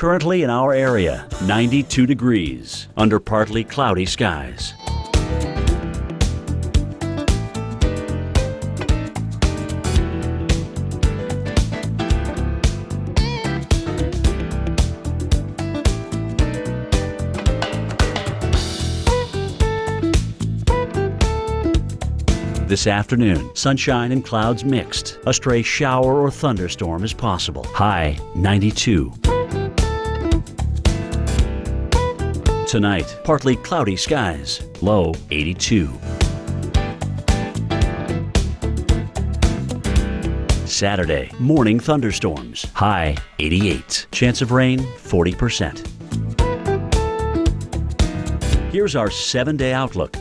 Currently in our area, 92 degrees under partly cloudy skies. This afternoon, sunshine and clouds mixed. A stray shower or thunderstorm is possible. High 92. Tonight, partly cloudy skies. Low 82. Saturday, morning thunderstorms. High 88. Chance of rain 40%. Here's our seven day outlook.